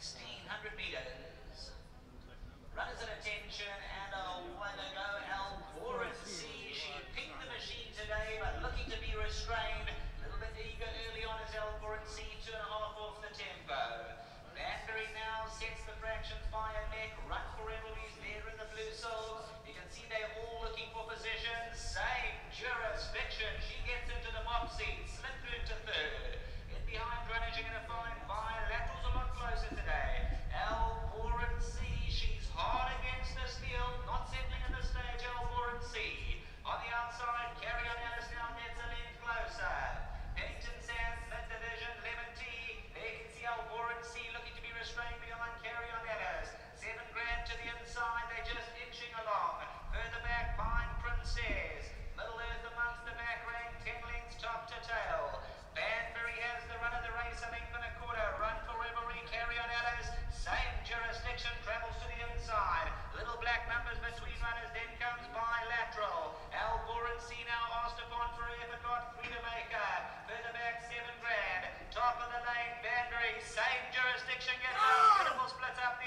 1600 meters. Runners at attention On the outside, carry on same jurisdiction, get down, oh. split up.